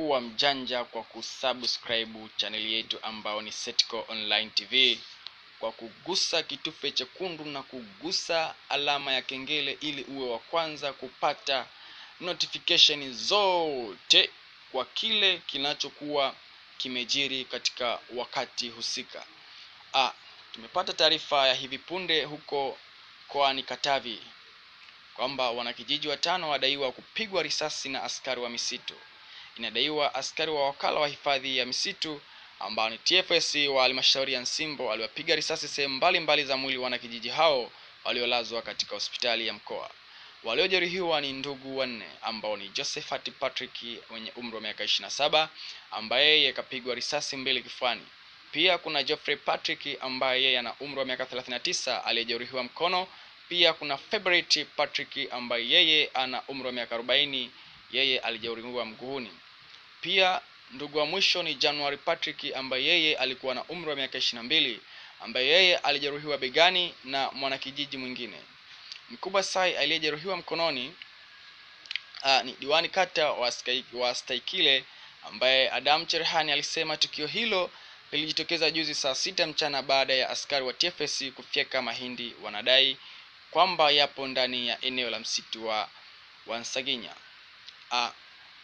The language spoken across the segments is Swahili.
kuwa mjanja kwa kusubscribe chaneli yetu ambayo ni Setco Online TV kwa kugusa kitufe chekundu na kugusa alama ya kengele ili uwe wa kwanza kupata notification zote kwa kile kinachokuwa kimejiri katika wakati husika. Ah, tumepata taarifa ya hivi punde huko mkoani Katavi kwamba wanakijiji watano wadaiwa kupigwa risasi na askari wa misitu. Inadaiwa askari wa wakala wa hifadhi ya misitu ambao ni TFS wa halmashauri ya Nsimbo waliwapiga risasi sehemu mbalimbali za mwili wanakijiji hao waliolazwa katika hospitali ya mkoa. Waliojeruhiwa ni ndugu wanne ambao ni Josephat Patrick mwenye umri wa miaka 27 ambaye yeye kapigwa risasi mbili kifuani. Pia kuna Geoffrey Patrick ambaye yeye ana umri wa miaka 39 aliyejeruhiwa mkono. Pia kuna Febrit Patrick ambaye yeye ana umri wa miaka 40 yeye alijeruhiwa mguuni. Pia ndugu wa mwisho ni January Patrick ambaye yeye alikuwa na umri wa miaka 22 ambaye yeye alijeruhiwa begani na mwanakijiji mwingine. Mkubwa Sai aliyejeruhiwa mkononi uh, ni diwani kata wa, wa Staikile ambaye Adam Cherehani alisema tukio hilo lilijitokeza juzi saa sita mchana baada ya askari wa TFS kufyeka mahindi wanadai kwamba yapo ndani ya eneo la msitu wa Wansaginya.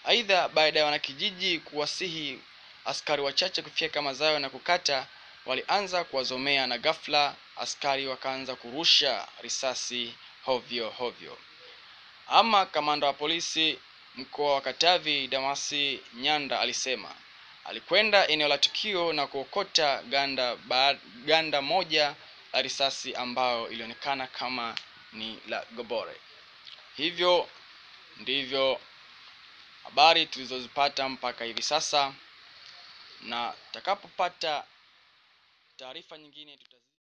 Aidha, baada ya wanakijiji kuwasihi askari wachache kufyeka mazao na kukata, walianza kuwazomea na ghafla askari wakaanza kurusha risasi hovyo hovyo. Ama kamanda wa polisi mkoa wa Katavi Damasi Nyanda alisema alikwenda eneo la tukio na kuokota ganda ba, ganda moja la risasi ambayo ilionekana kama ni la gobore. Hivyo ndivyo habari tulizozipata mpaka hivi sasa, na takapopata taarifa nyingine tuta